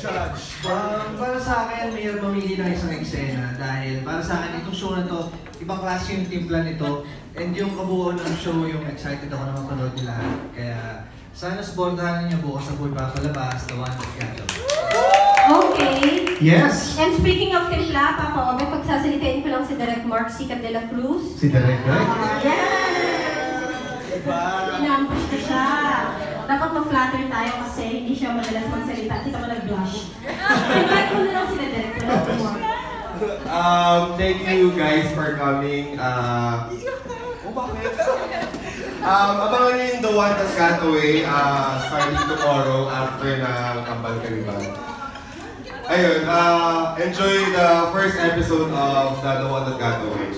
judge. Um, para sa akin, may mamili ng isang eksena dahil para sa akin, itong show na to, ibang klase yung timpla nito and yung kabuuan ng show, yung excited ako na mapanood nila. Kaya sana supportahan niyo bukas na po ipapalabas, The One That Got. Okay. Yes! And speaking of timpla, Papa Obe, pagsasalitain ko lang si Direk Mark Sikat de la Cruz. Si Direk, right? Ah, yes! Diba? Inambush ko siya. Dapat ma-flatter tayo kasi hindi siya madalas magsalita. Kita mo nag-blush. Invite mo na lang sila Mark. Um, thank you guys for coming. Uh, O bakit? um, abangan niyo yung The One That Got Away uh, starting tomorrow after na Kambal Kaliban. Ayun, uh, enjoy the first episode of The, the One That Got Away.